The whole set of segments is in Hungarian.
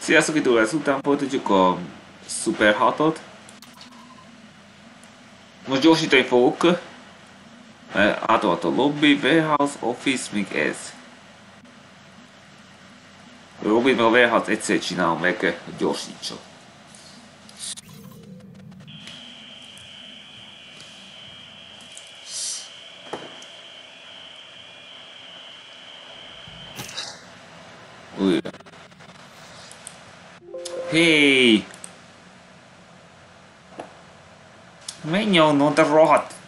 Sziasztok, itt lesz után folytatjuk a Super 6-ot. Most gyorsítani fogok. Átadott a lobby, warehouse, office, még ez. A lobby meg a warehouse egyszer csinálom meg, gyorsítsa. Újra. Menj onnan, te rohadt!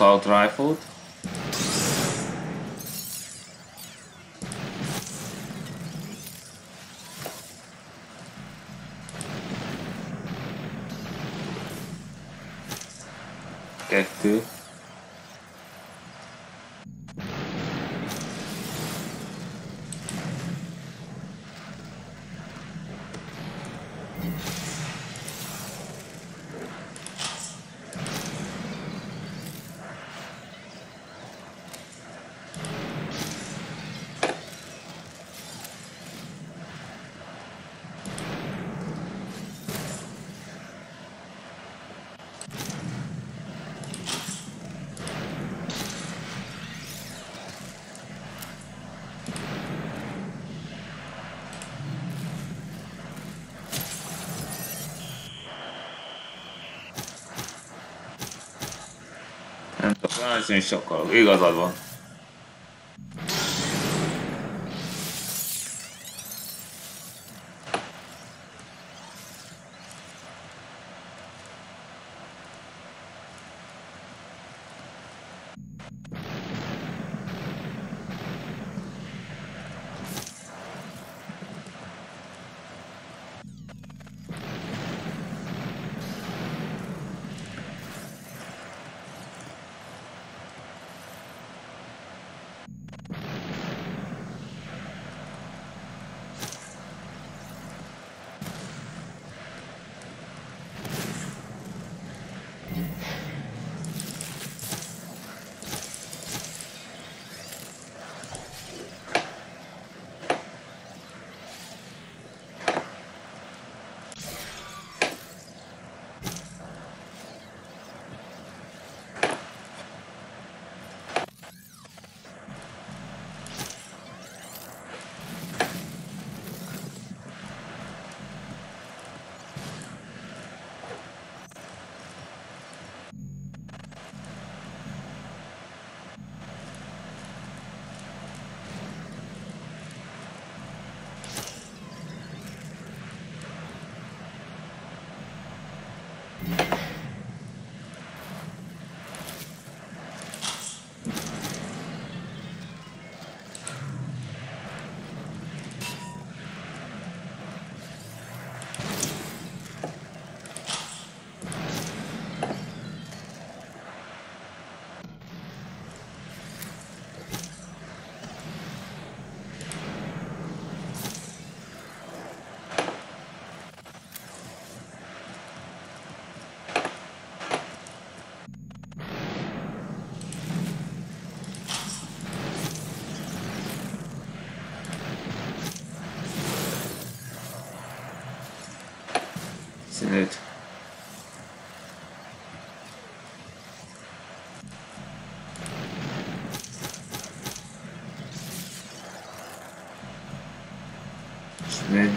Assault rifle Is sokkal. Igazad van.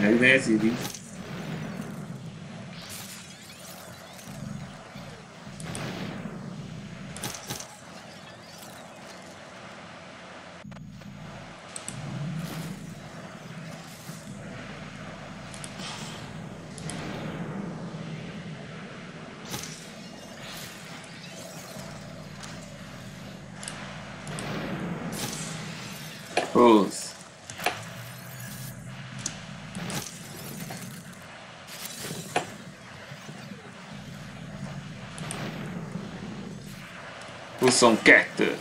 Né, Magnésio. Pros. 22.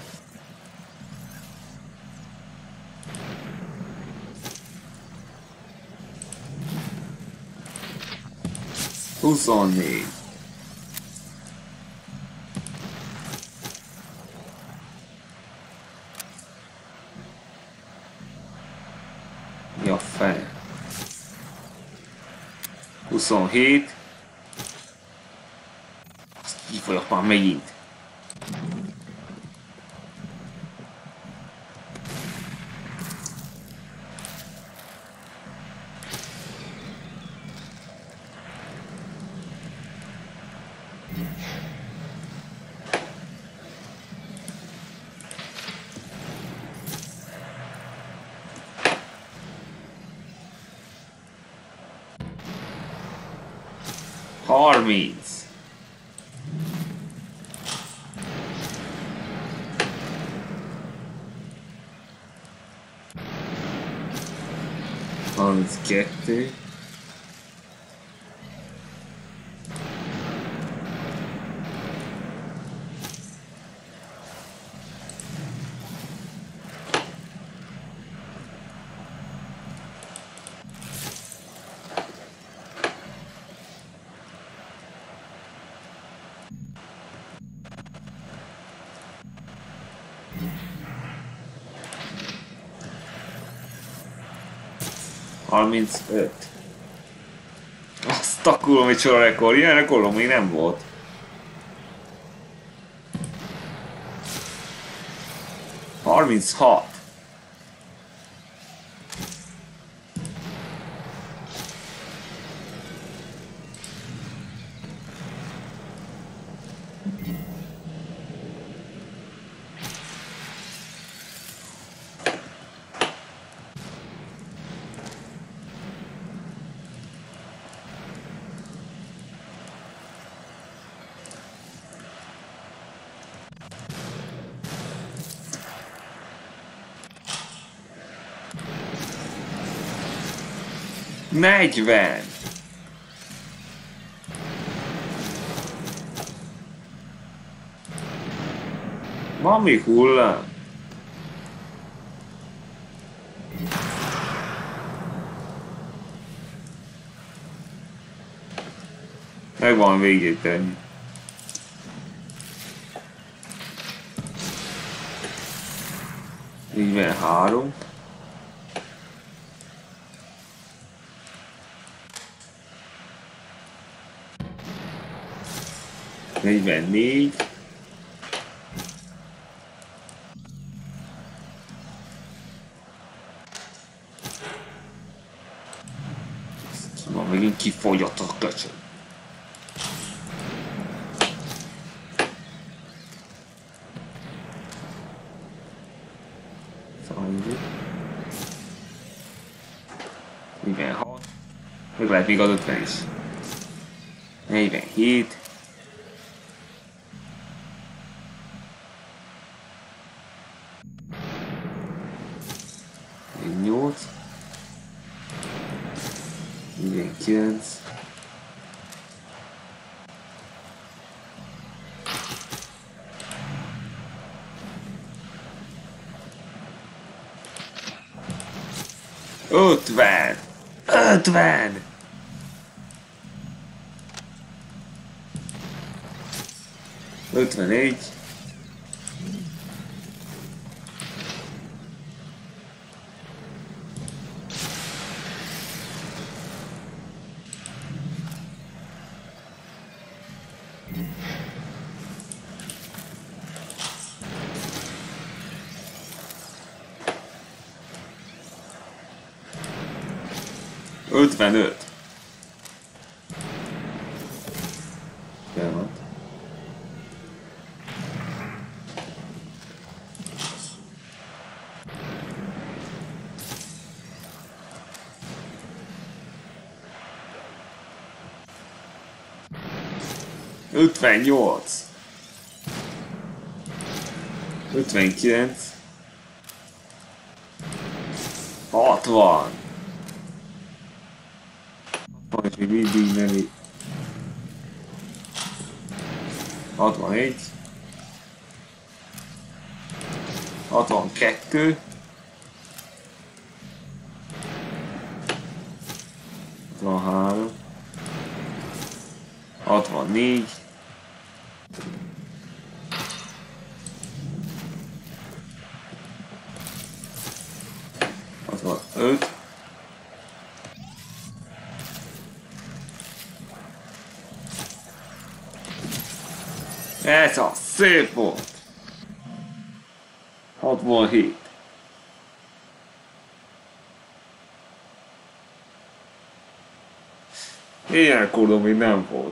Huszonnégy. Ja, fene. Huszonhét. Ezt így vagyok már megint. 35. Azt a kurva, micsoda rekord. Ilyen rekordom még nem volt. Harminc hat. 40! Mami még hullám? Megvan végét ennyi. Így van három. Negyvennégy. Szóval megint kifogyott a köcsög. Meg lehet még az 50 is. 47. 50! Ötvenegy. Ötvenöt. Pillanat. Ötvennyolc. Ötvenkilenc. Hatvan. Nem így. 61. 62. 63. 64. 65. Ez az, szép volt! 67. Ilyen kódom még nem volt.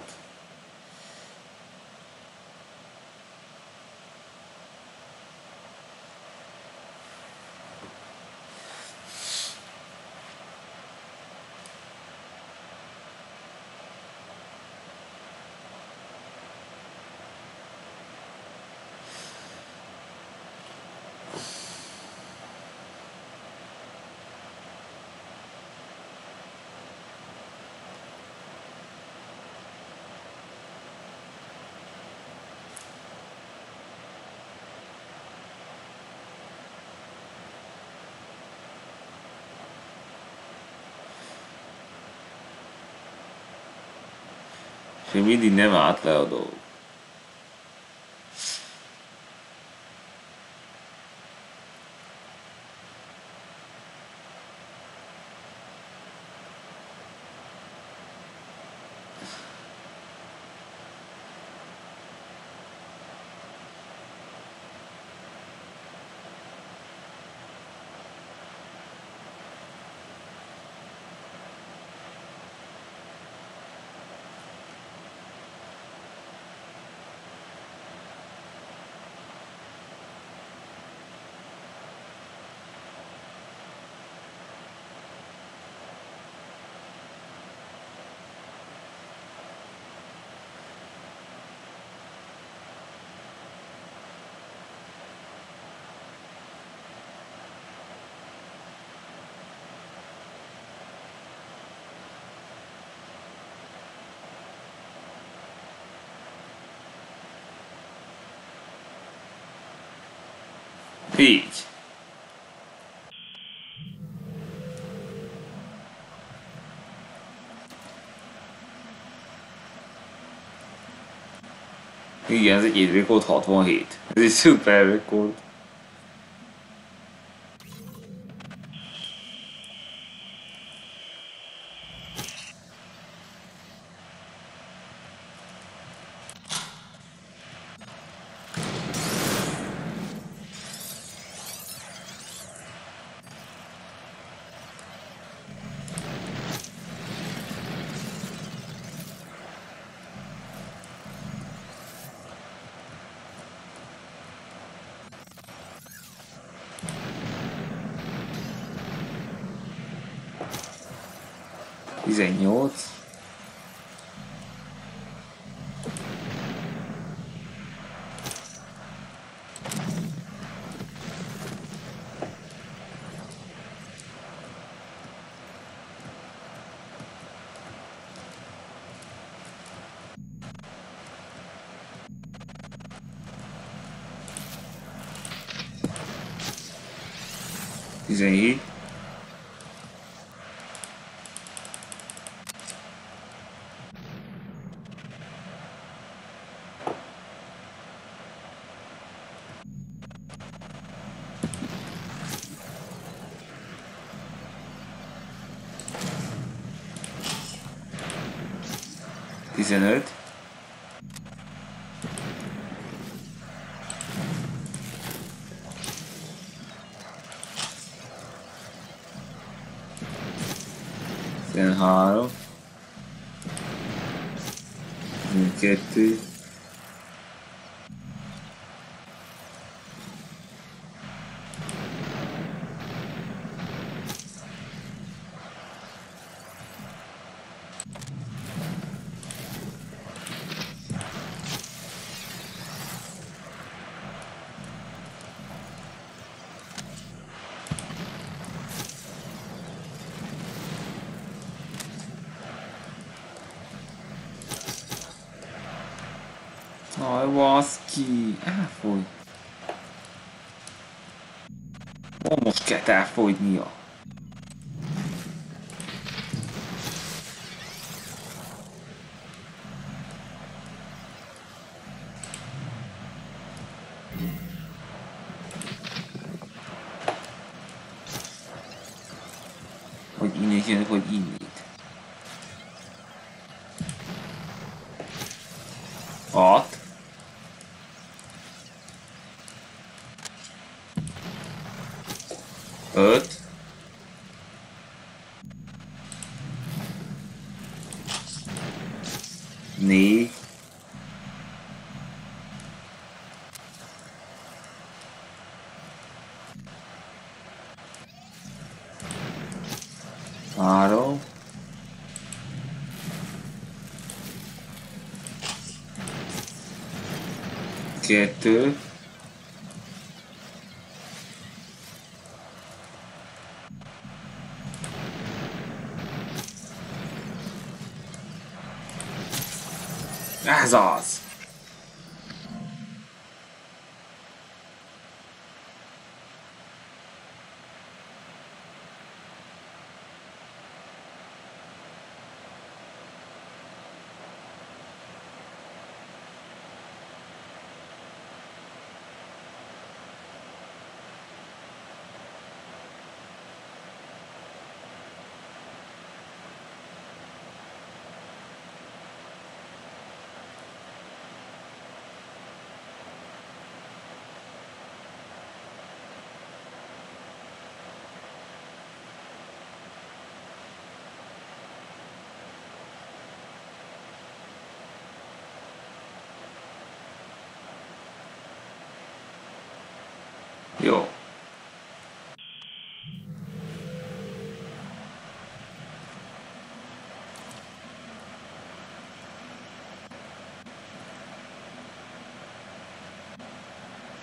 És még mindig nem állt Így. Igen, ez egy évrekord 67. Ez egy szuper rekord. Tizennyolc. Tizenhét. in it. baszki. Elfogy. Ó, most kell elfogynia. Kettő. Ez az! Jó.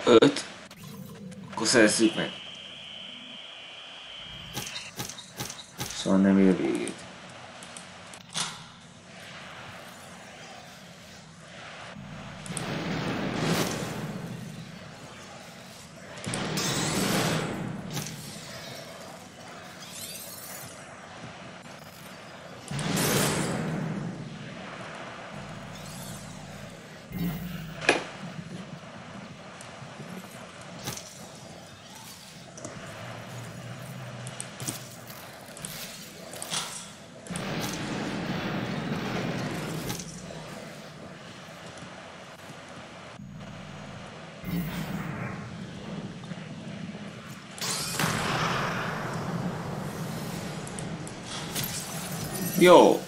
Öt. Akkor szerezzük meg. Szóval nem ér végét. Jó.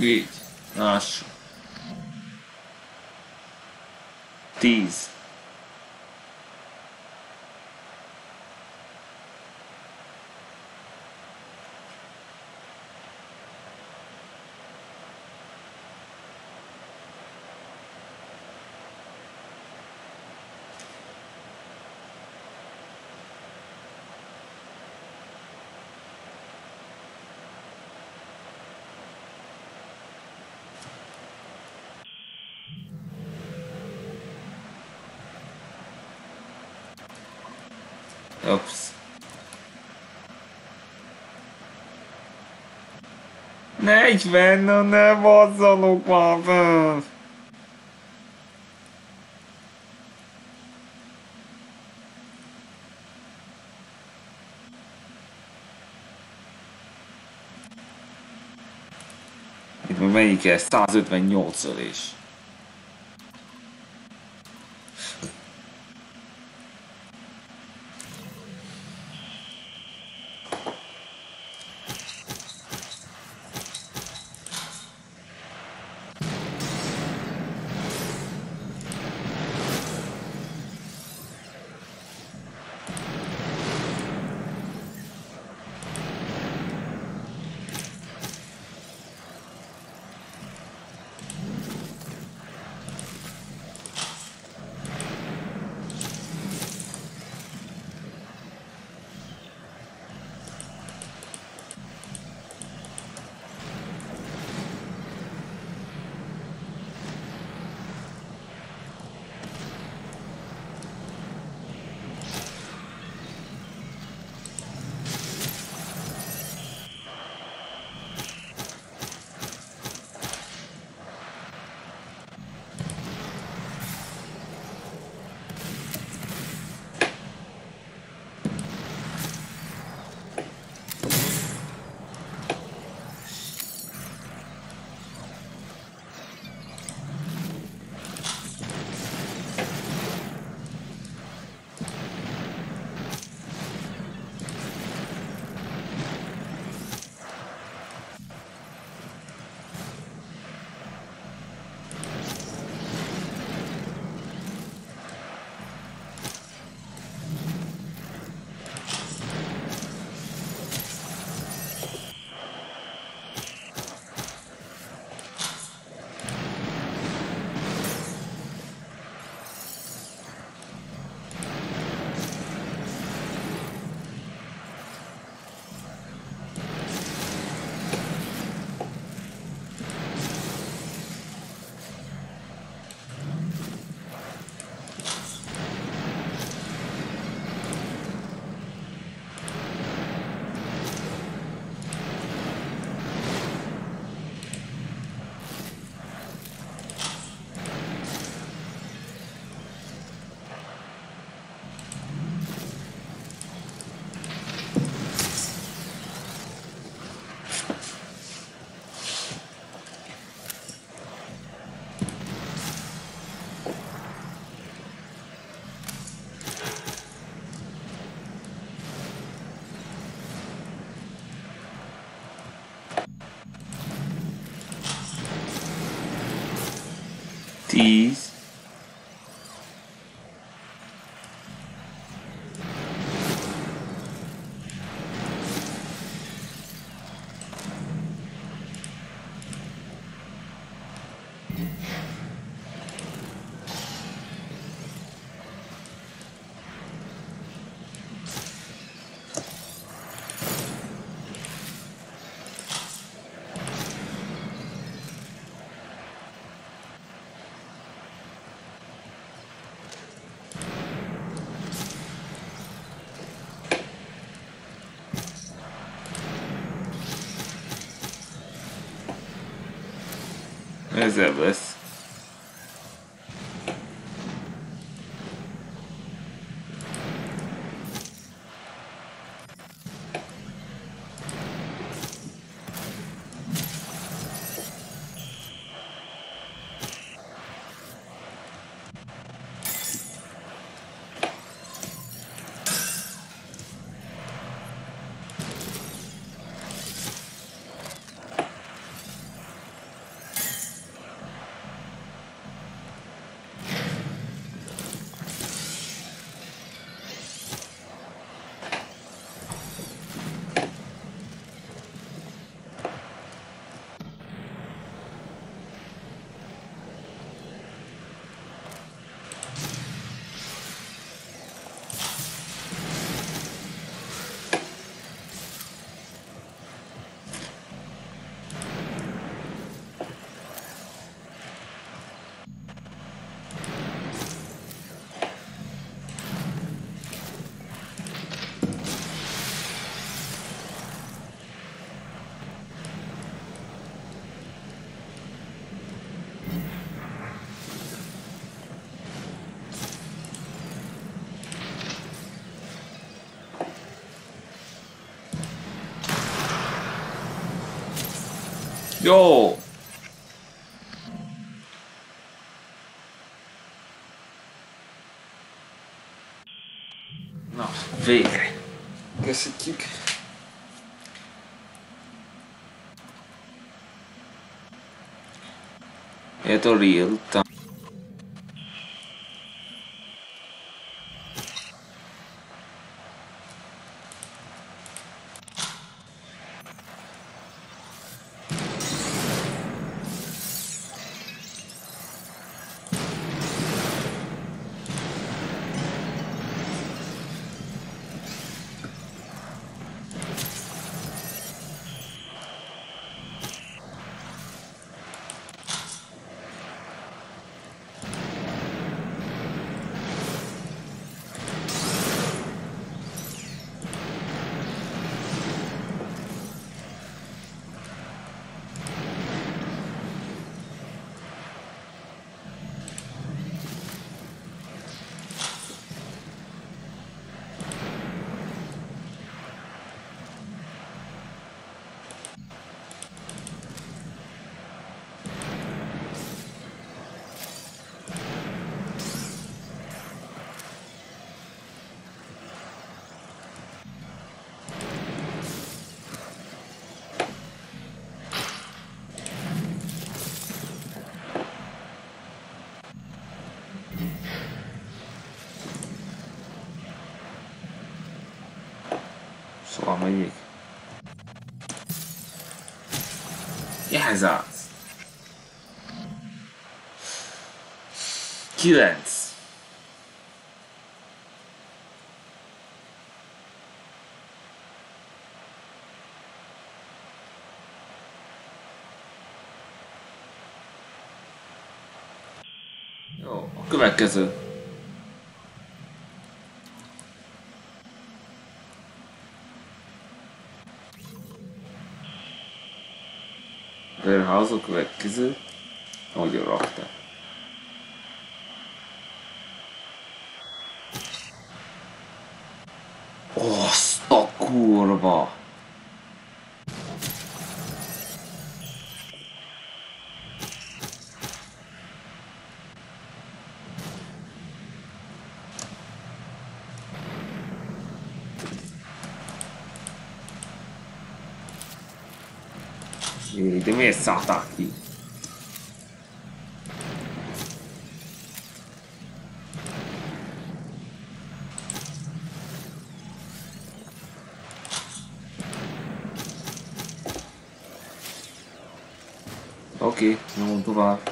Így. Lássuk. 10. 40, na ne bazzalok már föl! Itt melyik ez? 158 ölés. Please. Is that this? Yo! Não, veio. Esse aqui, é Eu tô ali, tá. Szóval megyik. Jelzác! Kilenc. Jó, a. A következő. Ahogy rakta. Azt a kurva! miejsca ataki. Okej, okay, no tu.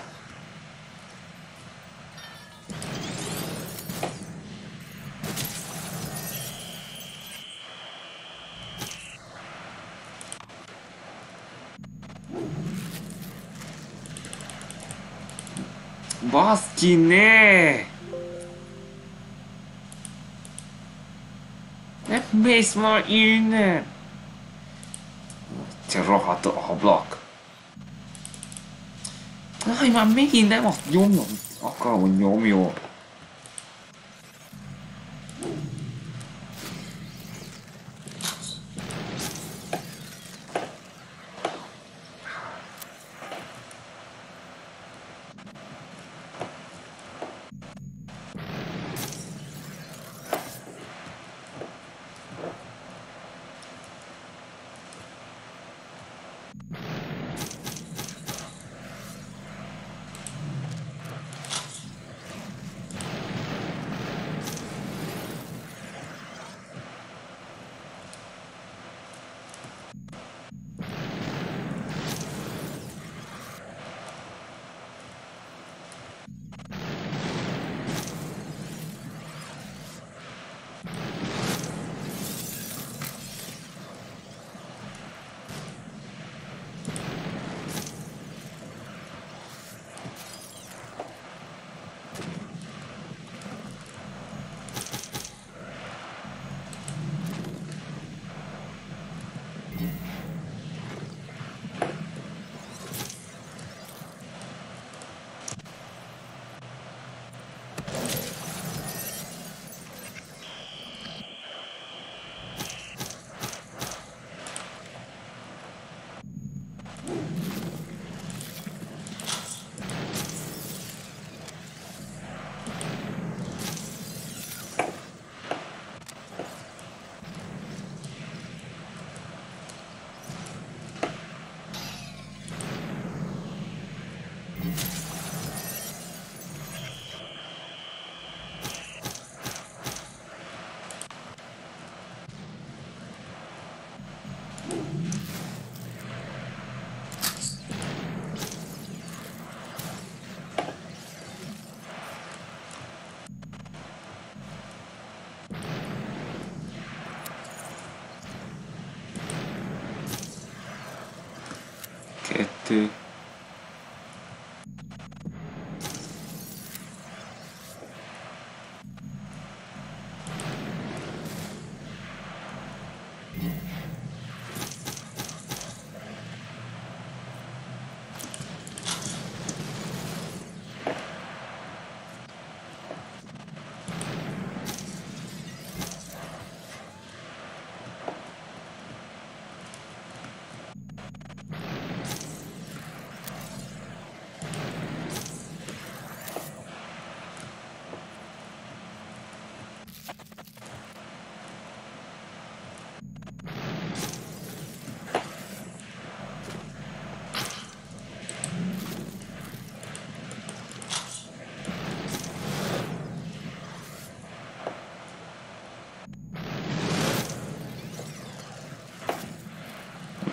Baszki, ne! Ne mész ma innen! Te rohadt ablak! Aj, már megint nem azt nyomnom akarom, hogy nyomjon.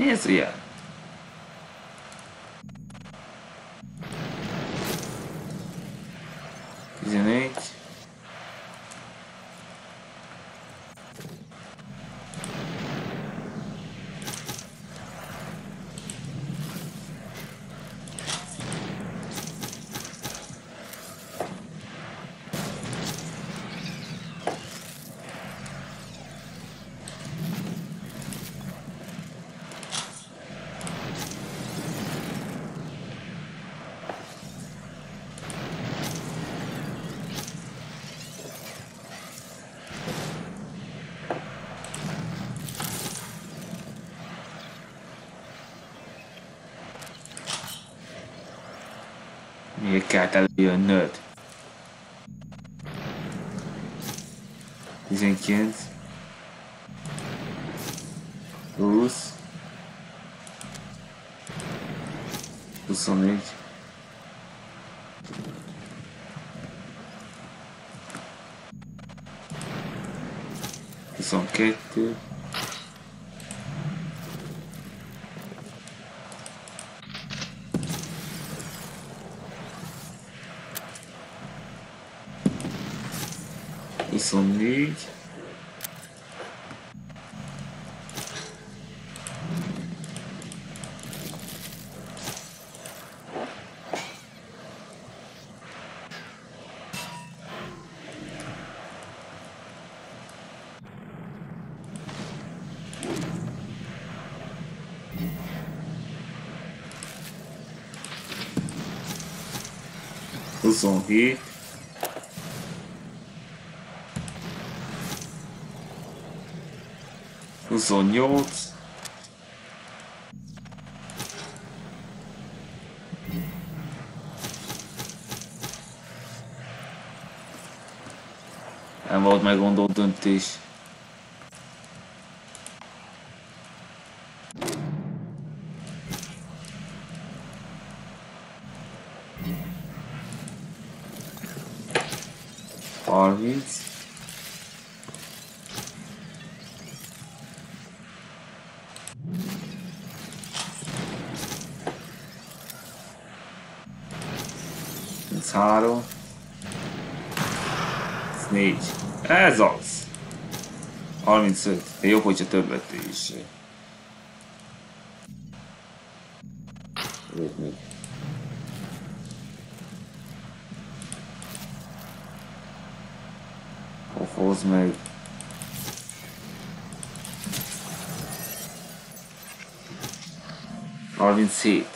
Mi ez ilyen? Miért kellett előjönnöd? 19 20 24 22 24 27 28 Nem volt meggondolt döntés. Harminc. Ez három. Ez négy. Ez az. 35. De jobb, hogyha többet is. Őt még. Pofoz meg. Harminchét.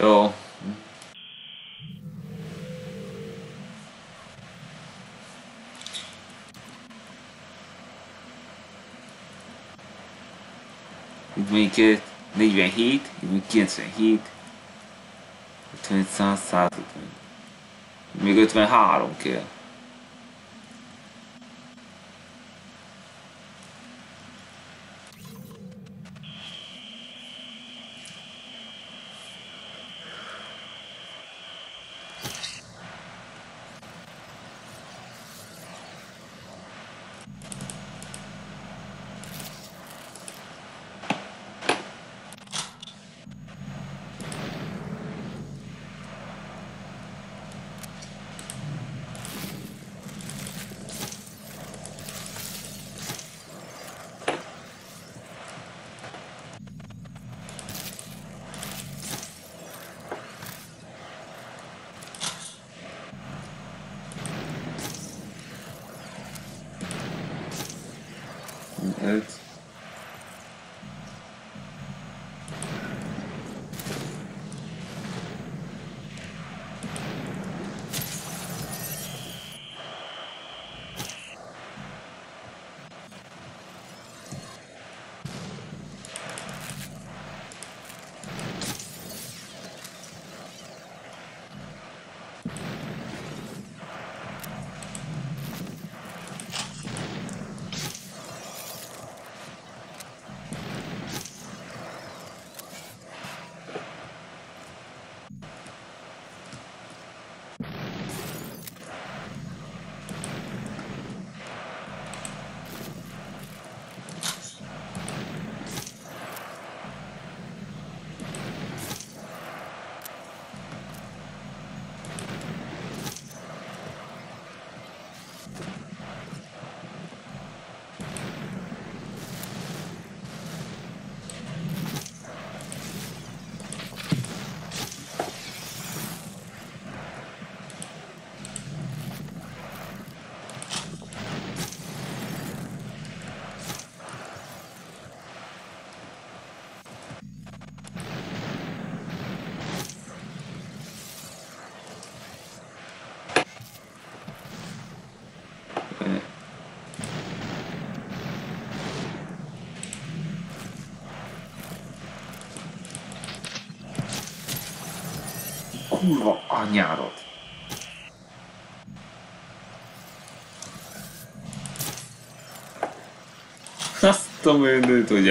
Jó. Itt még 47, itt még 97, 50, 100, 150. Még 53 kell. Kurva anyádat. Azt a mindenit, hogy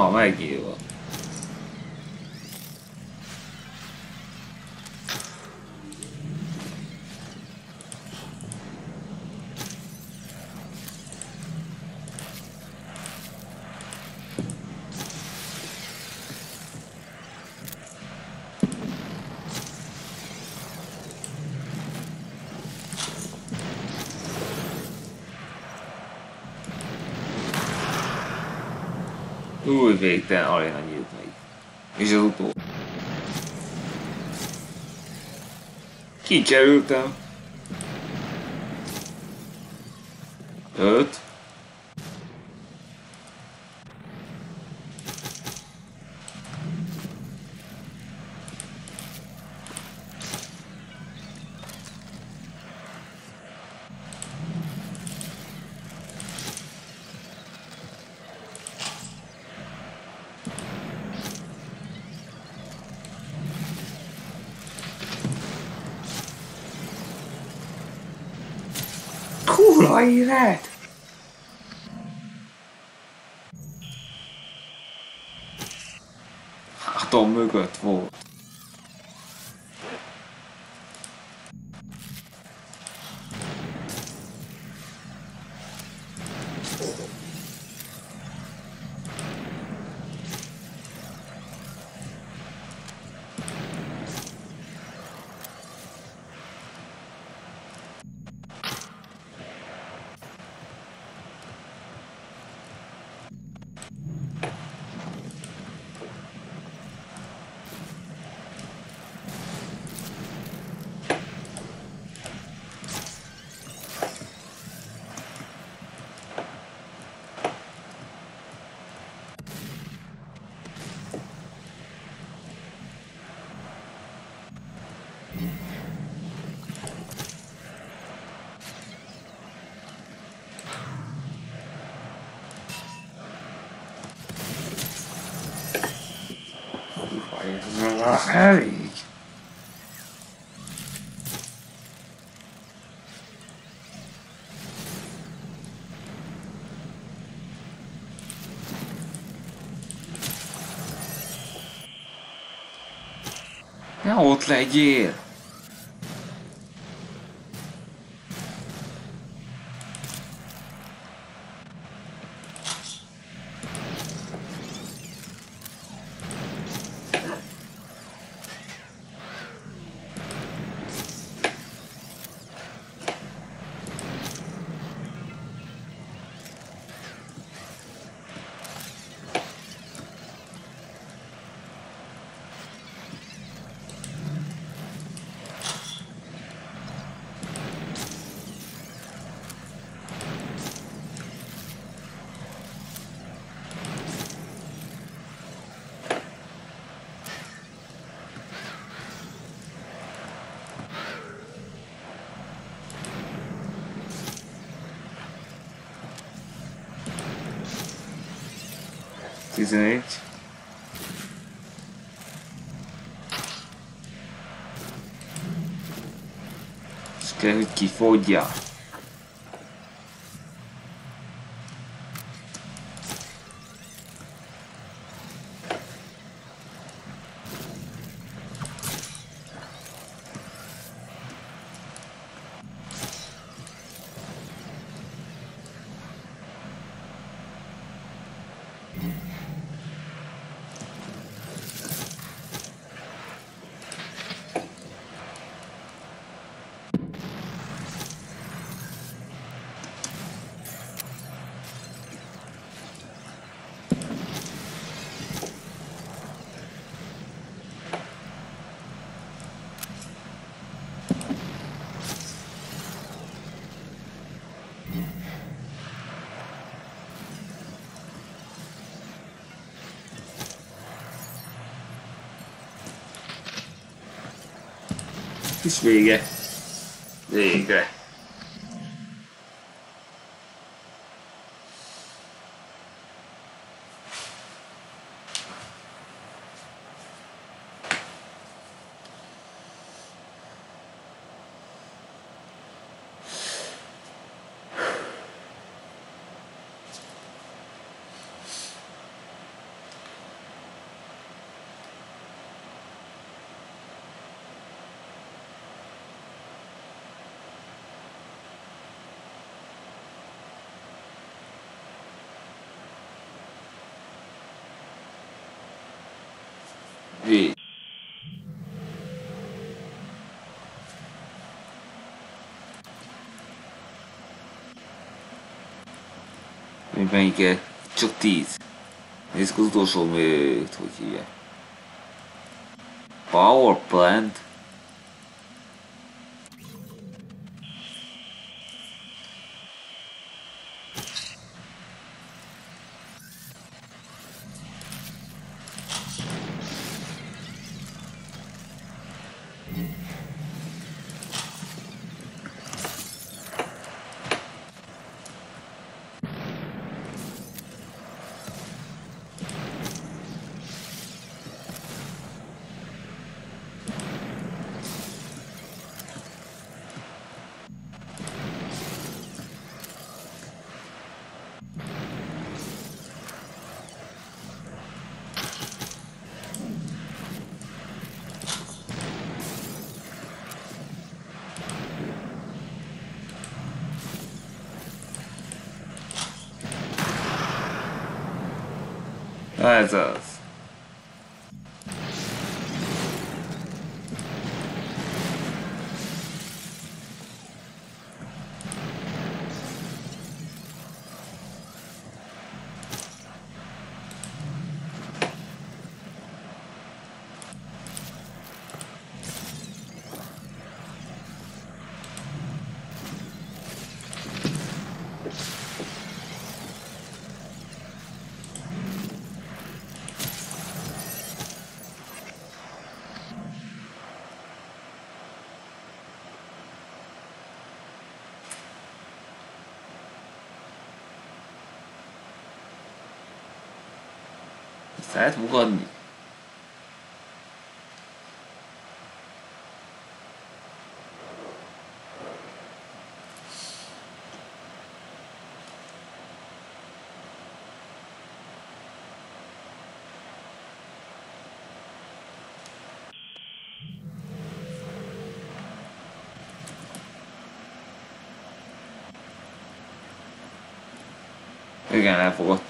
Oh, thank you. Új végtelen aréna nyílt meg. És az utó. Kikerültem. Öt. Kurva élet! Hátom mögött volt. Kurva már elég. Ne ott legyél! Tizenegy. És kell, hogy kifogja. És vége. Végre. Vég. Még melyik Csak tíz. Nézzük az utolsó, hogy hívják. Power plant. 带走 Ez az. Lehet fogadni. Igen, elfogadta.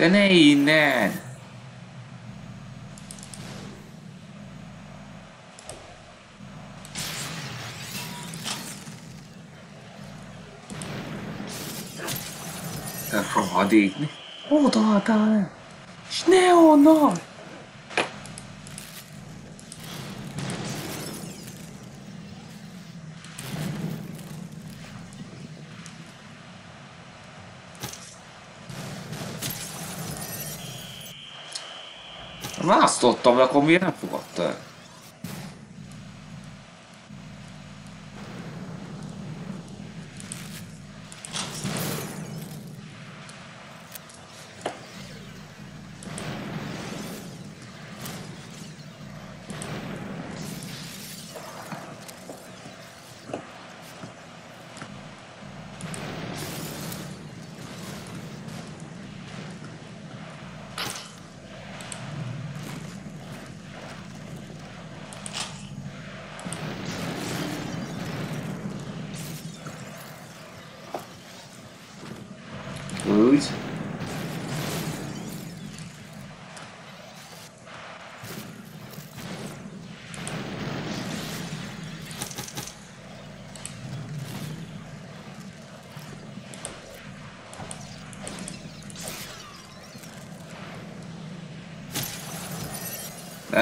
Te ne innen! Rohadék, odaadál! És ne onnan! Választottam, de akkor miért nem fogadta el?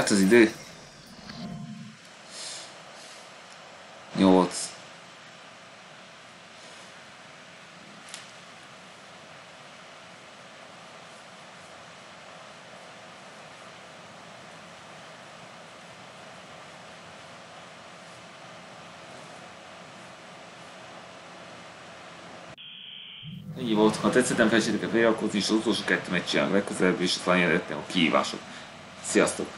Lehet az idő? Nyolc. Így volt, ha tetszettem, felejtsétek el feliratkozni, és az utolsó kettő meccsen legközelebb, és aztán jelentettem a kihívások. Sziasztok!